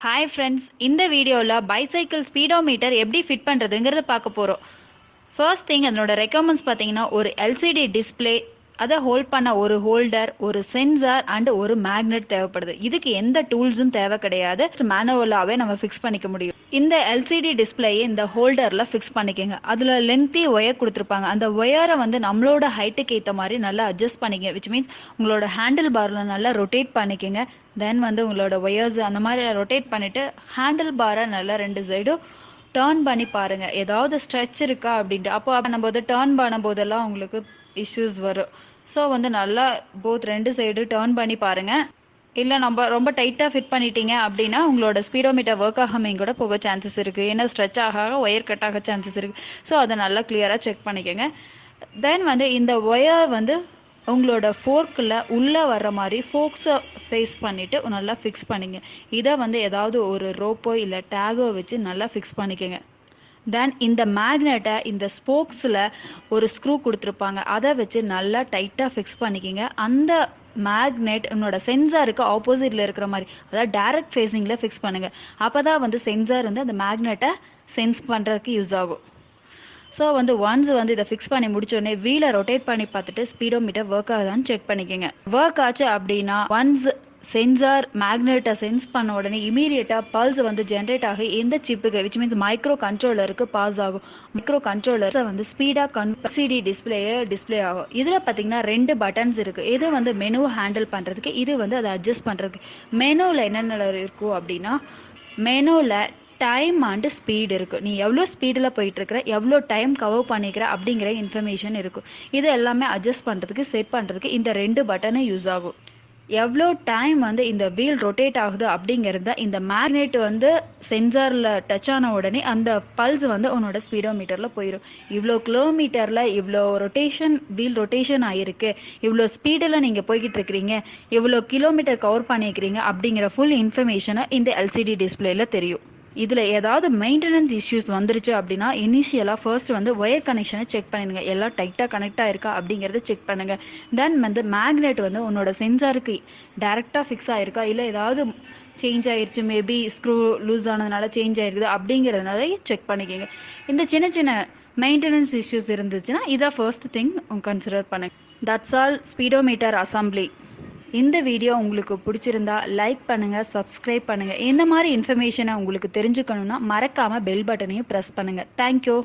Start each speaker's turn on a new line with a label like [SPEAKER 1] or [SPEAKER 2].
[SPEAKER 1] Hi friends இந்த வீடியோவில் bicycle speedometer எப்படி ஃபிட் பண்ணுறதுங்கிறத பார்க்க போகிறோம் ஃபர்ஸ்ட் திங் அதனோட ரெக்கமெண்ட்ஸ் பார்த்தீங்கன்னா ஒரு எல்சிடி டிஸ்ப்ளே அதை ஹோல்ட் பண்ண ஒரு ஹோல்டர் ஒரு சென்சார் அண்ட் ஒரு மேக்னெட் தேவைப்படுது. இதுக்கு எந்த டூல்ஸும் தேவை கிடையாது. மேனுவலாகவே நம்ம ஃபிக்ஸ் பண்ணிக்க முடியும். இந்த எல்சிடி டிஸ்பிளேயை இந்த ஹோல்டரில் ஃபிக்ஸ் பண்ணிக்கோங்க. அதில் லென்த்தி ஒயர் கொடுத்துருப்பாங்க. அந்த ஒயரை வந்து நம்மளோட ஹைட்டுக்கு ஏற்ற மாதிரி நல்லா அட்ஜஸ்ட் பண்ணிக்கங்க. விச் மீன்ஸ் உங்களோட ஹேண்டில் பாரில் நல்லா ரொட்டேட் பண்ணிக்கோங்க. தென் வந்து உங்களோட ஒயர்ஸ் அந்த மாதிரி ரொட்டேட் பண்ணிவிட்டு ஹேண்டில் பாரை நல்லா ரெண்டு சைடும் டேர்ன் பண்ணி பாருங்கள் ஏதாவது ஸ்ட்ரெச் இருக்கா அப்படின்ட்டு. அப்போ பண்ணும்போது டேர்ன் பண்ணும்போதெல்லாம் உங்களுக்கு இஷ்யூஸ் வரும். ஸோ வந்து நல்லா போத் ரெண்டு சைடு டேர்ன் பண்ணி பாருங்கள் இல்லை நம்ம ரொம்ப டைட்டாக ஃபிட் பண்ணிட்டீங்க அப்படின்னா உங்களோட ஸ்பீடோமீட்டர் ஒர்க் ஆகாமே கூட போக சான்சஸ் இருக்குது ஏன்னா ஸ்ட்ரெச் ஆக ஒயர் கட் ஆக சான்சஸ் இருக்குது ஸோ அதை நல்லா கிளியராக செக் பண்ணிக்கோங்க. தென் வந்து இந்த ஒயர் வந்து உங்களோட ஃபோர்க்கில் உள்ளே வர்ற மாதிரி ஃபோக்ஸை ஃபேஸ் பண்ணிவிட்டு நல்லா ஃபிக்ஸ் பண்ணிங்க. இதை வந்து ஏதாவது ஒரு ரோப்போ இல்லை டேகோ வச்சு நல்லா ஃபிக்ஸ் பண்ணிக்கோங்க. தென் இந்த மேக்னெட்டை இந்த ஸ்போக்ஸில் ஒரு ஸ்க்ரூ கொடுத்துருப்பாங்க. அதை வச்சு நல்லா டைட்டாக ஃபிக்ஸ் பண்ணிக்கிங்க. அந்த மேக்னெட் உன்னோட சென்சாருக்கு ஆப்போசிட்டில் இருக்கிற மாதிரி அதாவது டைரக்ட் ஃபேஸிங்கில் ஃபிக்ஸ் பண்ணுங்கள் அப்போ தான் வந்து சென்சார் வந்து அந்த மேக்னெட்டை சென்ஸ் பண்ணுறதுக்கு யூஸ் ஆகும். ஸோ வந்து ஒன்ஸ் வந்து இதை ஃபிக்ஸ் பண்ணி முடிச்சோடனே வீலை ரொட்டேட் பண்ணி பார்த்துட்டு ஸ்பீடோ மீட்டர் ஒர்க் ஆகுதான்னு செக் பண்ணிக்கோங்க. ஒர்க் ஆச்சு அப்படின்னா ஒன்ஸ் சென்சார் மேக்னெட்டை சென்ஸ் பண்ண உடனே இமீடியட்டாக பல்ஸ் வந்து ஜென்ரேட் ஆகி எந்த சிப்புக்கு விச் மீன்ஸ் மைக்ரோ கண்ட்ரோலருக்கு பாஸ் ஆகும். மைக்ரோ கண்ட்ரோலர் வந்து ஸ்பீடாக கன் சிடி டிஸ்பிளேயே டிஸ்பிளே ஆகும். இதில் பார்த்தீங்கன்னா ரெண்டு பட்டன்ஸ் இருக்குது இது வந்து மெனு ஹேண்டில் பண்ணுறதுக்கு இது வந்து அதை அட்ஜஸ்ட் பண்ணுறதுக்கு மெனுவில் என்னென்ன இருக்கும் அப்படின்னா மெனுவில் டைம் அண்டு ஸ்பீடு இருக்குது நீ எவ்வளோ ஸ்பீடில் போயிட்டுருக்கிற எவ்வளோ டைம் கவர் பண்ணிக்கிற அப்படிங்கிற இன்ஃபர்மேஷன் இருக்கும். இது எல்லாமே அட்ஜஸ்ட் பண்ணுறதுக்கு செட் பண்ணுறதுக்கு இந்த ரெண்டு பட்டனும் யூஸ் ஆகும். எவ்வளோ டைம் வந்து இந்த வீல் ரொட்டேட் ஆகுது அப்படிங்கிறத இந்த மேக்னெட் வந்து சென்சாரில் டச் ஆன உடனே அந்த பல்ஸ் வந்து உன்னோட ஸ்பீடோ மீட்டரில் போயிடும் இவ்வளோ கிலோமீட்டரில் இவ்வளோ ரொட்டேஷன் வீல் ரொட்டேஷன் ஆகிருக்கு இவ்வளோ ஸ்பீடில் நீங்கள் போய்கிட்டு இருக்கிறீங்க. இவ்வளோ கிலோமீட்டர் கவர் பண்ணியிருக்கிறீங்க அப்படிங்கிற ஃபுல் இன்ஃபர்மேஷனை இந்த எல்சிடி டிஸ்பிளேயில் தெரியும். இதில் ஏதாவது மெயின்டெனன்ஸ் இஷ்யூஸ் வந்துருச்சு அப்படின்னா இனிஷியலாக ஃபர்ஸ்ட் வந்து ஒயர் கனெக்ஷனை செக் பண்ணிடுங்க. எல்லாம் டைட்டாக கனெக்ட் ஆயிருக்கா அப்படிங்கிறத செக் பண்ணுங்க. தென் வந்து மேக்னெட் வந்து உன்னோட சென்சாருக்கு டைரெக்டாக ஃபிக்ஸ் ஆயிருக்கா? இல்லை ஏதாவது சேஞ்ச் ஆயிருச்சு மேபி ஸ்க்ரூ லூஸ் ஆனதுனால சேஞ்ச் ஆயிருக்குது அப்படிங்கிறதுனால செக் பண்ணிக்கோங்க. இந்த சின்ன சின்ன மெயின்டெனன்ஸ் இஷ்யூஸ் இருந்துச்சுன்னா இதான் ஃபர்ஸ்ட் திங் கன்சிடர் பண்ணுங்க. தட்ஸ் ஆல் ஸ்பீடோமீட்டர் அசம்பிளி இந்த வீடியோ உங்களுக்கு பிடிச்சிருந்தா லைக் பண்ணுங்கள் சப்ஸ்கிரைப் பண்ணுங்கள் இந்த மாதிரி இன்ஃபர்மேஷனை உங்களுக்கு தெரிஞ்சுக்கணுன்னா மறக்காமல் பெல் பட்டனையும் ப்ரெஸ் பண்ணுங்கள் தேங்க்யூ